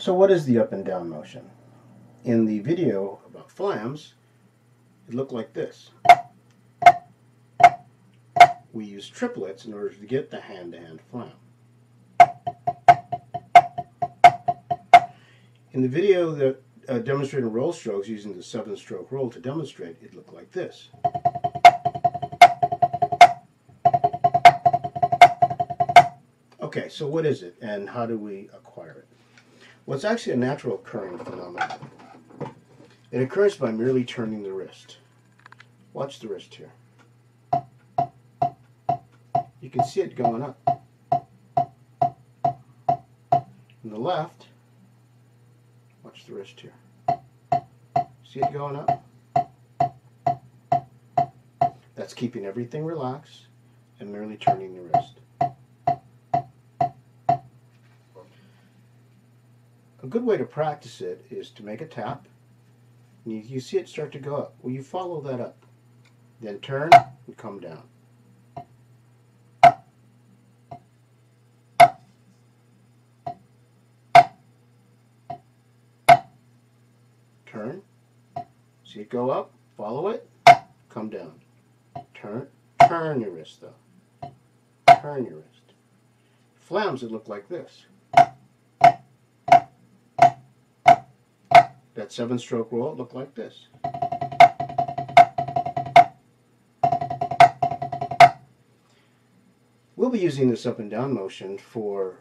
So what is the up and down motion? In the video about flams, it looked like this. We use triplets in order to get the hand-to-hand flam. In the video that uh, demonstrated roll strokes using the seven-stroke roll to demonstrate, it looked like this. Okay, so what is it and how do we acquire it? Well, it's actually a natural occurring phenomenon. It occurs by merely turning the wrist. Watch the wrist here. You can see it going up. In the left, watch the wrist here. See it going up? That's keeping everything relaxed and merely turning the wrist. A good way to practice it is to make a tap. And you, you see it start to go up. Well, you follow that up. Then turn and come down. Turn. See it go up. Follow it. Come down. Turn. Turn your wrist though. Turn your wrist. Flams that look like this. That seven stroke roll looked like this. We'll be using this up and down motion for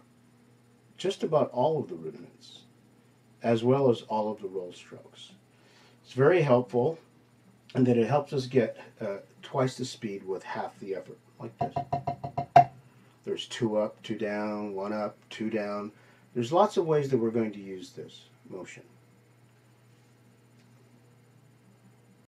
just about all of the rudiments, as well as all of the roll strokes. It's very helpful in that it helps us get uh, twice the speed with half the effort, like this. There's two up, two down, one up, two down. There's lots of ways that we're going to use this motion.